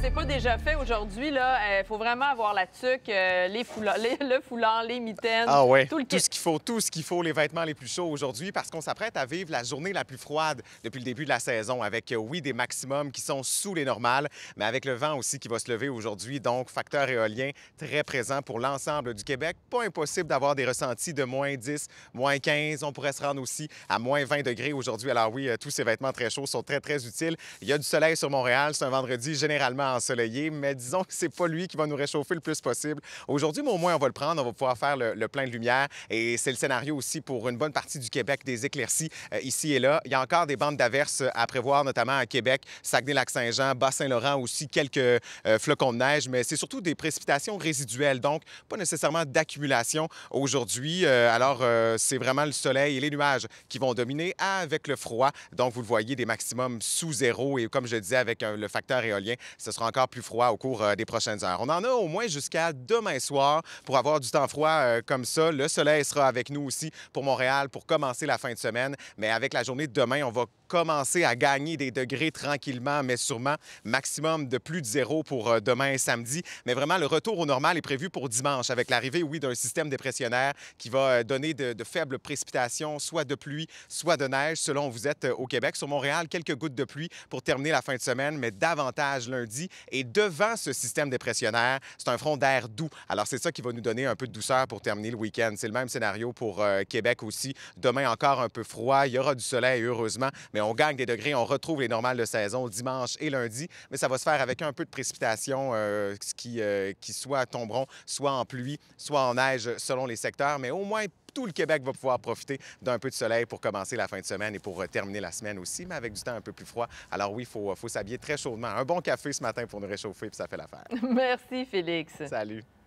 c'est pas déjà fait aujourd'hui, il faut vraiment avoir la tuque, euh, les foulards, les- le foulard, les mitaines, Ah ouais, tout le tout ce qu'il faut, tout ce qu'il faut, les vêtements les plus chauds aujourd'hui, parce qu'on s'apprête à vivre la journée la plus froide depuis le début de la saison, avec, euh, oui, des maximums qui sont sous les normales, mais avec le vent aussi qui va se lever aujourd'hui, donc facteur éolien très présent pour l'ensemble du Québec. Pas impossible d'avoir des ressentis de moins 10, moins 15. On pourrait se rendre aussi à moins 20 degrés aujourd'hui. Alors oui, euh, tous ces vêtements très chauds sont très, très utiles. Il y a du soleil sur Montréal. C'est un vendredi généralement ensoleillé, mais disons que c'est pas lui qui va nous réchauffer le plus possible. Aujourd'hui, mais au moins, on va le prendre. On va pouvoir faire le, le plein de lumière. Et c'est le scénario aussi pour une bonne partie du Québec, des éclaircies euh, ici et là. Il y a encore des bandes d'averses à prévoir, notamment à Québec, Saguenay-Lac-Saint-Jean, Bas-Saint-Laurent aussi, quelques euh, flocons de neige, mais c'est surtout des précipitations résiduelles, donc pas nécessairement d'accumulation aujourd'hui. Euh, alors, c'est vraiment le soleil et les nuages qui vont dominer avec le froid. Donc, vous le voyez, des maximums sous zéro. Et comme je disais, avec le facteur éolien, ce sera encore plus froid au cours euh, des prochaines heures. On en a au moins jusqu'à demain soir pour avoir du temps froid euh, comme ça. Le soleil sera avec nous aussi pour Montréal pour commencer la fin de semaine. Mais avec la journée de demain, on va commencer à gagner des degrés tranquillement, mais sûrement maximum de plus de zéro pour euh, demain et samedi. Mais vraiment, le retour au normal est prévu pour dimanche avec l'arrivée, oui, d'un système dépressionnaire qui va donner de, faibles précipitations, soit de pluie, soit de neige, selon où vous êtes au Québec. Sur Montréal, quelques gouttes de pluie pour terminer la fin de semaine, mais davantage lundi. Et devant ce système dépressionnaire, c'est un front d'air doux. Alors, c'est ça qui va nous donner un peu de douceur pour terminer le week-end. C'est le même scénario pour euh, Québec aussi. Demain, encore un peu froid. Il y aura du soleil, heureusement, mais on gagne des degrés. On retrouve les normales de saison dimanche et lundi, mais ça va se faire avec un peu de précipitation euh, qui, euh, qui soit tomberont, soit en pluie, soit en neige, selon les secteurs. Mais au moins, tout le Québec va pouvoir profiter d'un peu de soleil pour commencer la fin de semaine et pour euh, terminer la semaine aussi, mais avec du temps un peu plus froid. Alors oui, il faut, faut s'habiller très chaudement. Un bon café ce matin pour nous réchauffer, puis ça fait l'affaire. Merci, Félix. Salut.